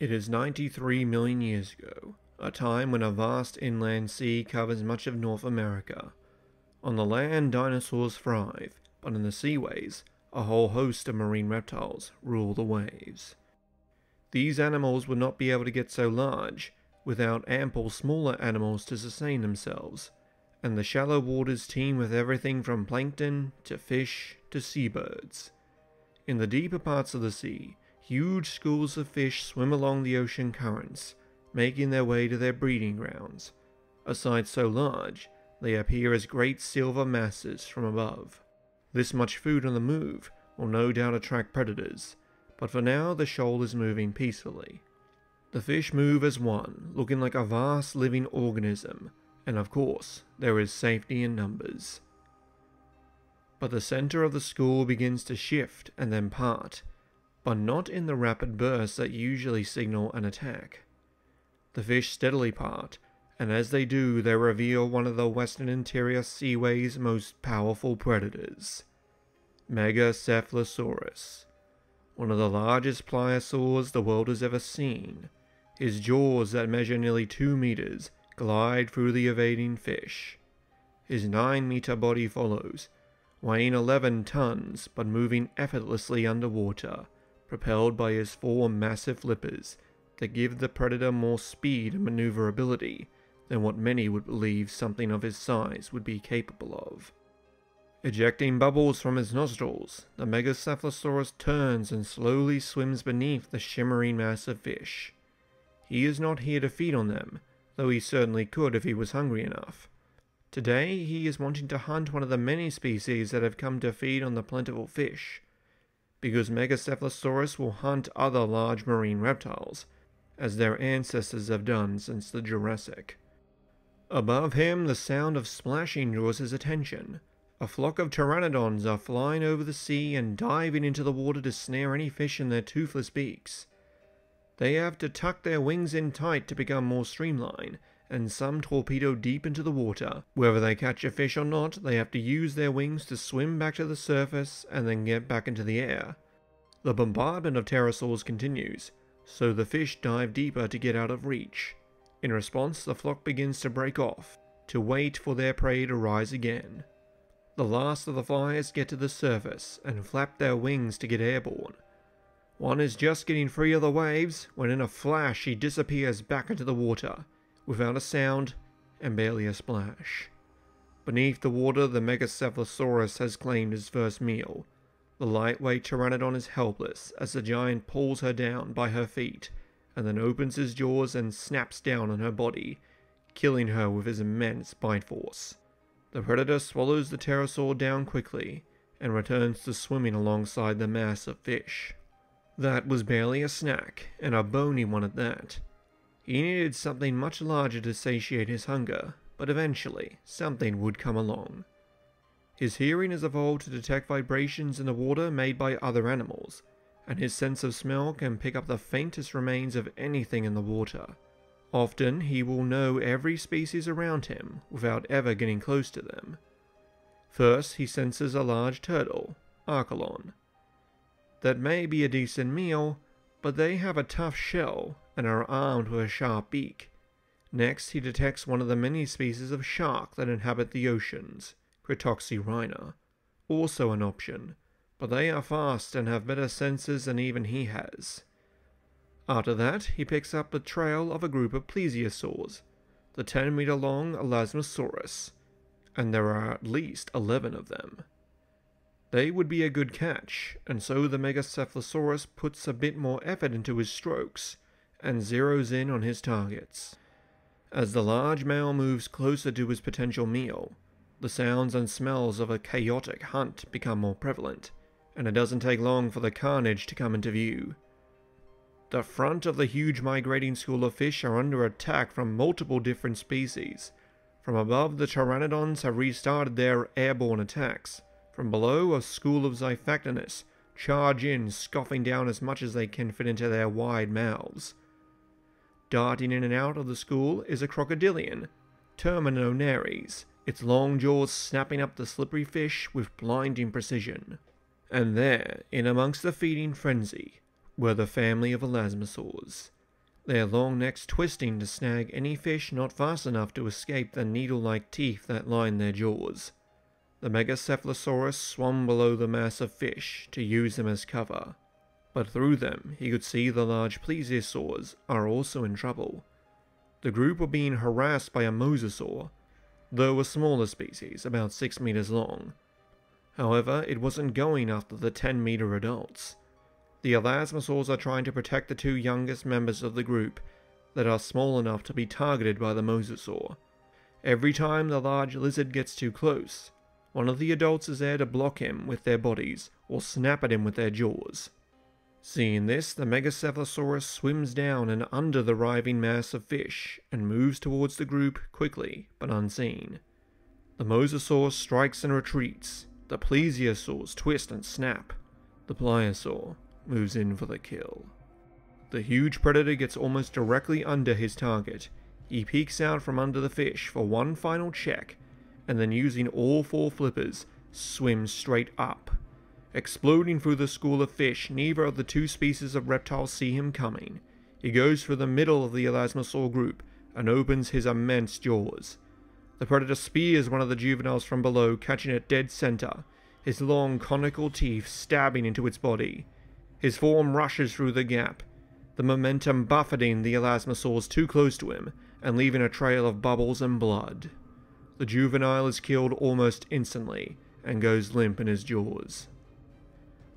It is 93 million years ago, a time when a vast inland sea covers much of North America. On the land, dinosaurs thrive, but in the seaways, a whole host of marine reptiles rule the waves. These animals would not be able to get so large without ample smaller animals to sustain themselves, and the shallow waters teem with everything from plankton to fish to seabirds. In the deeper parts of the sea, huge schools of fish swim along the ocean currents, making their way to their breeding grounds. A sight so large, they appear as great silver masses from above. This much food on the move will no doubt attract predators, but for now the shoal is moving peacefully. The fish move as one, looking like a vast living organism, and of course, there is safety in numbers. But the center of the school begins to shift and then part, but not in the rapid bursts that usually signal an attack. The fish steadily part, and as they do, they reveal one of the Western Interior Seaway's most powerful predators Megacephalosaurus, one of the largest pliosaurs the world has ever seen. His jaws, that measure nearly two meters, glide through the evading fish. His nine meter body follows, weighing 11 tons but moving effortlessly underwater, propelled by his four massive flippers that give the predator more speed and maneuverability than what many would believe something of his size would be capable of. Ejecting bubbles from his nostrils, the Megacephalosaurus turns and slowly swims beneath the shimmering mass of fish. He is not here to feed on them, though he certainly could if he was hungry enough. Today he is wanting to hunt one of the many species that have come to feed on the plentiful fish, because Megacephalosaurus will hunt other large marine reptiles, as their ancestors have done since the Jurassic. Above him, the sound of splashing draws his attention. A flock of pteranodons are flying over the sea and diving into the water to snare any fish in their toothless beaks. They have to tuck their wings in tight to become more streamlined, and some torpedo deep into the water. Whether they catch a fish or not, they have to use their wings to swim back to the surface and then get back into the air. The bombardment of pterosaurs continues, so the fish dive deeper to get out of reach. In response, the flock begins to break off, to wait for their prey to rise again. The last of the flyers get to the surface and flap their wings to get airborne. One is just getting free of the waves when in a flash he disappears back into the water, without a sound and barely a splash. Beneath the water, the Megacephalosaurus has claimed his first meal. The lightweight pteranodon is helpless as the giant pulls her down by her feet and then opens his jaws and snaps down on her body, killing her with his immense bite force. The predator swallows the pterosaur down quickly and returns to swimming alongside the mass of fish. That was barely a snack, and a bony one at that. He needed something much larger to satiate his hunger, but eventually something would come along. His hearing has evolved to detect vibrations in the water made by other animals, and his sense of smell can pick up the faintest remains of anything in the water. Often he will know every species around him without ever getting close to them. First, he senses a large turtle, Archelon. That may be a decent meal, but they have a tough shell and are armed with a sharp beak. Next, he detects one of the many species of shark that inhabit the oceans, Cretoxyrhina, also an option, but they are fast and have better senses than even he has. After that, he picks up the trail of a group of plesiosaurs, the 10 meter long Elasmosaurus, and there are at least 11 of them. They would be a good catch, and so the Megacephalosaurus puts a bit more effort into his strokes and zeroes in on his targets. As the large male moves closer to his potential meal, the sounds and smells of a chaotic hunt become more prevalent, and it doesn't take long for the carnage to come into view. The front of the huge migrating school of fish are under attack from multiple different species. From above, the pteranodons have restarted their airborne attacks. From below, a school of Xiphactinus charge in, scoffing down as much as they can fit into their wide mouths. Darting in and out of the school is a crocodilian, Terminonaris, its long jaws snapping up the slippery fish with blinding precision. And there, in amongst the feeding frenzy, were the family of elasmosaurs. their long necks twisting to snag any fish not fast enough to escape the needle-like teeth that line their jaws. The Megacephalosaurus swam below the mass of fish to use them as cover, but through them he could see the large plesiosaurs are also in trouble. The group were being harassed by a mosasaur, though a smaller species, about 6 meters long. However, it wasn't going after the 10 meter adults. The elasmosaurs are trying to protect the two youngest members of the group that are small enough to be targeted by the mosasaur. Every time the large lizard gets too close, one of the adults is there to block him with their bodies or snap at him with their jaws. Seeing this, the Megacephalosaurus swims down and under the writhing mass of fish and moves towards the group quickly but unseen. The Mosasaur strikes and retreats, the Plesiosaurs twist and snap, the Pliosaur moves in for the kill. The huge predator gets almost directly under his target. He peeks out from under the fish for one final check, and then using all four flippers, swims straight up. Exploding through the school of fish, neither of the two species of reptiles see him coming. He goes for the middle of the elasmosaur group and opens his immense jaws. The predator spears one of the juveniles from below, catching it dead center, his long conical teeth stabbing into its body. His form rushes through the gap, the momentum buffeting the elasmosaurs too close to him and leaving a trail of bubbles and blood. The juvenile is killed almost instantly and goes limp in his jaws.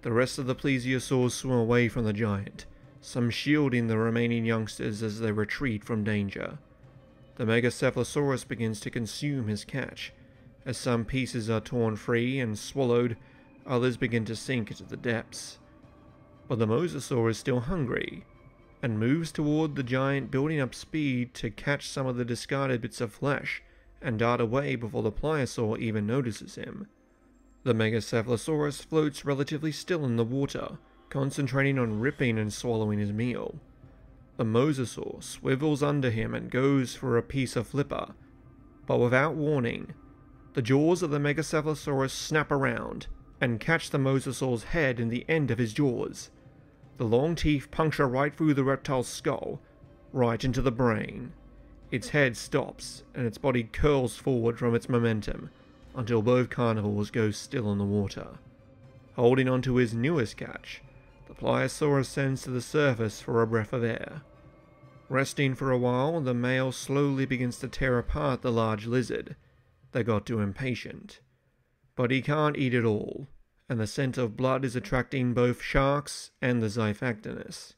The rest of the plesiosaurs swim away from the giant, some shielding the remaining youngsters as they retreat from danger. The Megacephalosaurus begins to consume his catch. As some pieces are torn free and swallowed, others begin to sink into the depths. But the Mosasaur is still hungry, and moves toward the giant building up speed to catch some of the discarded bits of flesh and dart away before the Pliosaur even notices him. The Megacephalosaurus floats relatively still in the water, concentrating on ripping and swallowing his meal. The Mosasaur swivels under him and goes for a piece of flipper, but without warning, the jaws of the Megacephalosaurus snap around and catch the Mosasaur's head in the end of his jaws. The long teeth puncture right through the reptile's skull, right into the brain. Its head stops, and its body curls forward from its momentum, until both carnivores go still in the water. Holding onto his newest catch, the pliosaur ascends to the surface for a breath of air. Resting for a while, the male slowly begins to tear apart the large lizard They got too impatient. But he can't eat it all, and the scent of blood is attracting both sharks and the Xiphactinus.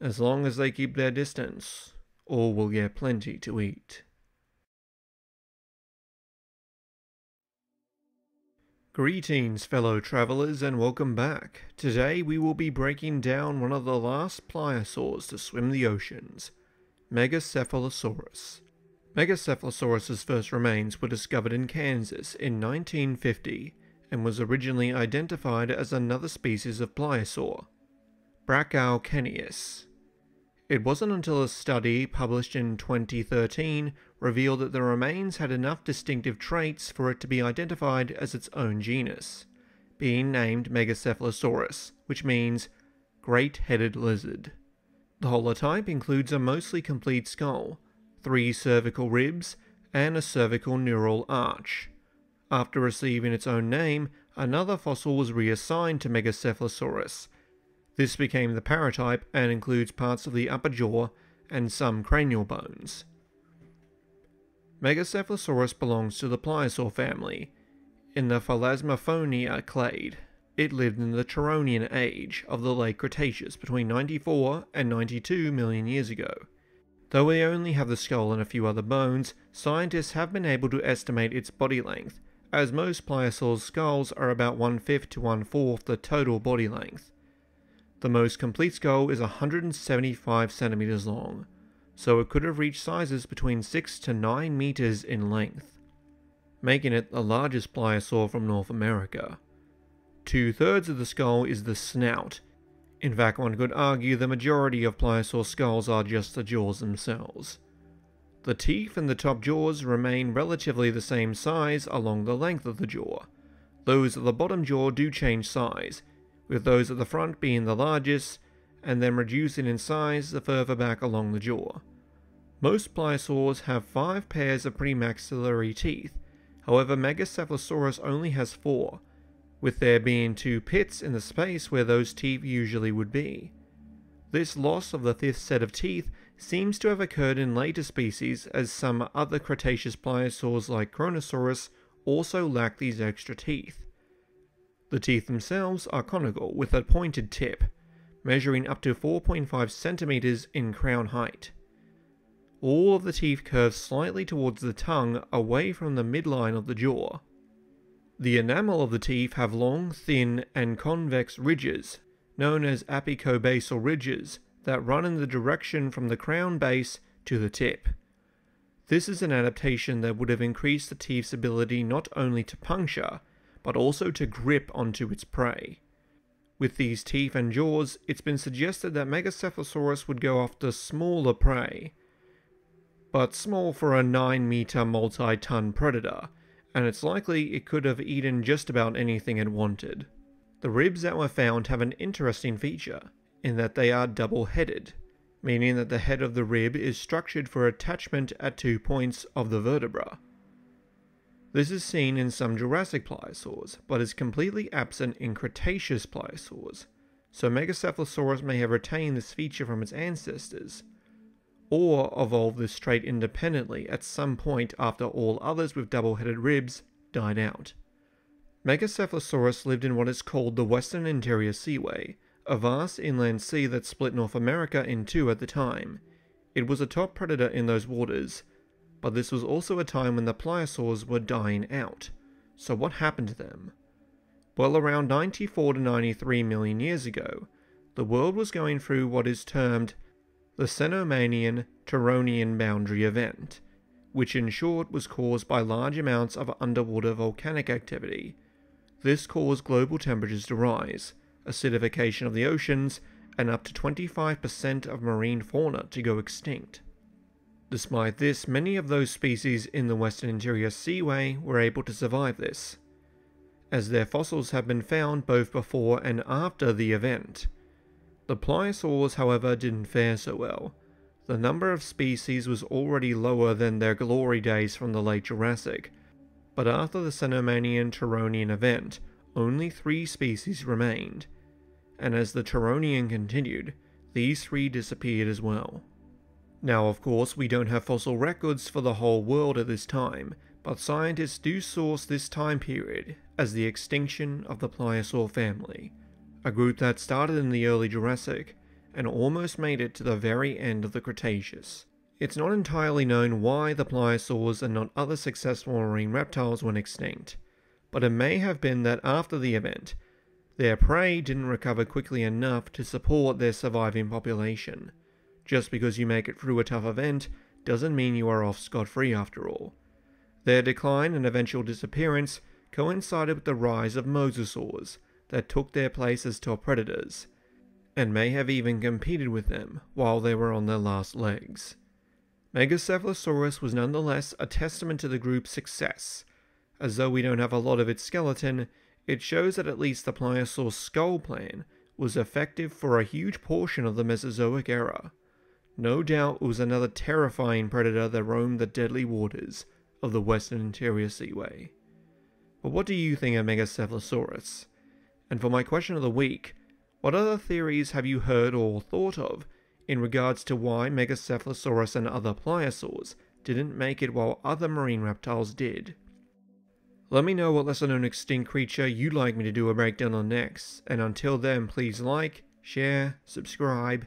As long as they keep their distance, all will get plenty to eat. Greetings, fellow travelers, and welcome back. Today we will be breaking down one of the last pliosaurs to swim the oceans, Megacephalosaurus. Megacephalosaurus's first remains were discovered in Kansas in 1950 and was originally identified as another species of pliosaur, Brachauchenius. It wasn't until a study published in 2013 revealed that the remains had enough distinctive traits for it to be identified as its own genus, being named Megacephalosaurus, which means great-headed lizard. The holotype includes a mostly complete skull, three cervical ribs, and a cervical neural arch. After receiving its own name, another fossil was reassigned to Megacephalosaurus, this became the paratype and includes parts of the upper jaw and some cranial bones. Megacephalosaurus belongs to the pliosaur family, in the Thalassophonea clade. It lived in the Turonian age of the late Cretaceous between 94 and 92 million years ago. Though we only have the skull and a few other bones, scientists have been able to estimate its body length, as most pliosaurs' skulls are about one fifth to one fourth the total body length. The most complete skull is 175 centimeters long, so it could have reached sizes between 6 to 9 meters in length, making it the largest pliosaur from North America. Two thirds of the skull is the snout. In fact, one could argue the majority of pliosaur skulls are just the jaws themselves. The teeth in the top jaws remain relatively the same size along the length of the jaw. Those of the bottom jaw do change size, with those at the front being the largest and then reducing in size the further back along the jaw. Most pliosaurs have five pairs of premaxillary teeth, however Megacephalosaurus only has four, with there being two pits in the space where those teeth usually would be. This loss of the fifth set of teeth seems to have occurred in later species as some other Cretaceous pliosaurs like Kronosaurus also lack these extra teeth. The teeth themselves are conical with a pointed tip, measuring up to 4.5 centimeters in crown height. All of the teeth curve slightly towards the tongue away from the midline of the jaw. The enamel of the teeth have long, thin, and convex ridges, known as apicobasal ridges, that run in the direction from the crown base to the tip. This is an adaptation that would have increased the teeth's ability not only to puncture, but also to grip onto its prey. With these teeth and jaws, it's been suggested that Megacephalosaurus would go after smaller prey, but small for a 9 meter multi ton predator, and it's likely it could have eaten just about anything it wanted. The ribs that were found have an interesting feature, in that they are double headed, meaning that the head of the rib is structured for attachment at two points of the vertebra. This is seen in some Jurassic pliosaurs, but is completely absent in Cretaceous pliosaurs, so Megacephalosaurus may have retained this feature from its ancestors, or evolved this trait independently at some point after all others with double-headed ribs died out. Megacephalosaurus lived in what is called the Western Interior Seaway, a vast inland sea that split North America in two at the time. It was a top predator in those waters, but this was also a time when the pliosaurs were dying out. So what happened to them? Well, around 94 to 93 million years ago, the world was going through what is termed the Cenomanian Turonian boundary event, which in short was caused by large amounts of underwater volcanic activity. This caused global temperatures to rise, acidification of the oceans, and up to 25% of marine fauna to go extinct. Despite this, many of those species in the Western Interior Seaway were able to survive this, as their fossils have been found both before and after the event. The pliosaurs, however, didn't fare so well. The number of species was already lower than their glory days from the late Jurassic, but after the Cenomanian Turonian event, only three species remained, and as the Turonian continued, these three disappeared as well. Now, of course, we don't have fossil records for the whole world at this time, but scientists do source this time period as the extinction of the pliosaur family, a group that started in the early Jurassic and almost made it to the very end of the Cretaceous. It's not entirely known why the pliosaurs and not other successful marine reptiles went extinct, but it may have been that after the event, their prey didn't recover quickly enough to support their surviving population, just because you make it through a tough event doesn't mean you are off scot-free after all. Their decline and eventual disappearance coincided with the rise of mosasaurs that took their place as top predators, and may have even competed with them while they were on their last legs. Megacephalosaurus was nonetheless a testament to the group's success. As though we don't have a lot of its skeleton, it shows that at least the pliosaur skull plan was effective for a huge portion of the Mesozoic era. No doubt it was another terrifying predator that roamed the deadly waters of the Western Interior Seaway. But what do you think of Megacephalosaurus? And for my question of the week, what other theories have you heard or thought of in regards to why Megacephalosaurus and other pliosaurs didn't make it while other marine reptiles did? Let me know what lesser known extinct creature you'd like me to do a breakdown on next, and until then please like, share, subscribe,